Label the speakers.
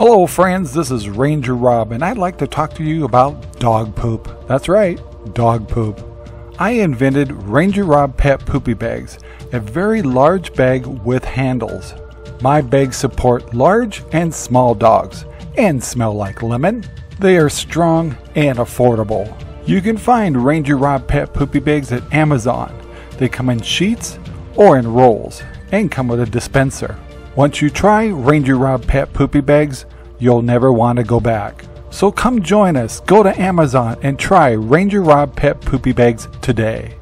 Speaker 1: Hello, friends. This is Ranger Rob, and I'd like to talk to you about dog poop. That's right, dog poop. I invented Ranger Rob Pet Poopy Bags, a very large bag with handles. My bags support large and small dogs and smell like lemon. They are strong and affordable. You can find Ranger Rob Pet Poopy Bags at Amazon. They come in sheets or in rolls and come with a dispenser. Once you try Ranger Rob Pet Poopy Bags, you'll never want to go back. So come join us, go to Amazon and try Ranger Rob Pet Poopy Bags today.